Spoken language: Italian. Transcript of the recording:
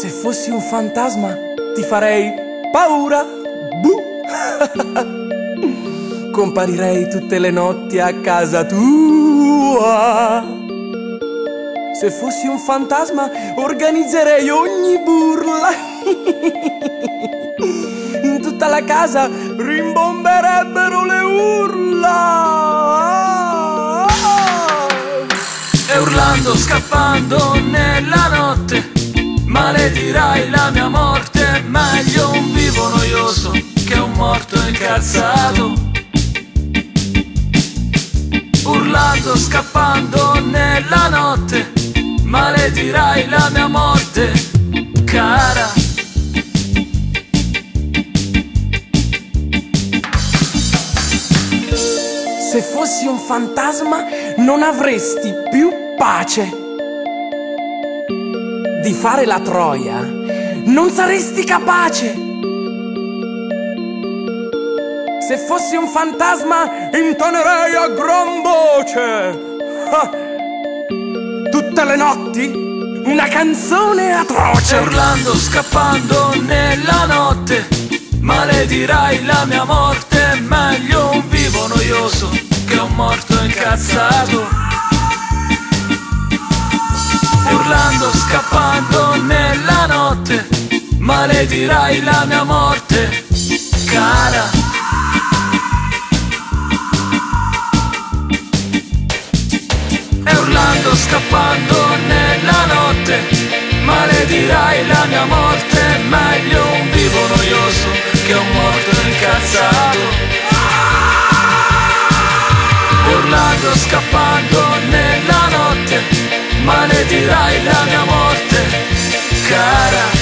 Se fossi un fantasma ti farei paura. Buh. Comparirei tutte le notti a casa tua. Se fossi un fantasma organizzerei ogni burla. In tutta la casa rimbomberebbero le urla. E urlando, scappando nella maledirai la mia morte. Meglio un vivo noioso che un morto incazzato. Urlando, scappando nella notte, maledirai la mia morte, cara. Se fossi un fantasma non avresti più pace. Di fare la troia non saresti capace. Se fossi un fantasma intonerei a gran voce. Tutte le notti una canzone atroce. urlando, scappando nella notte, maledirai la mia morte. Meglio un vivo noioso che un morto incazzato. Maledirai la mia morte, cara. E urlando, scappando nella notte, maledirai la mia morte. Meglio un vivo noioso che un morto incazzato. E urlando, scappando nella notte, maledirai la mia morte, cara.